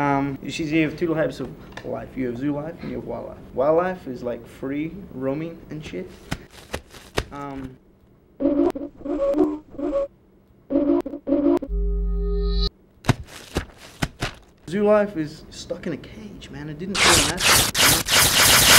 Um, you see, you have two types of life. You have zoo life and you have wildlife. Wildlife is like free roaming and shit. Um, zoo life is stuck in a cage, man. It didn't feel natural.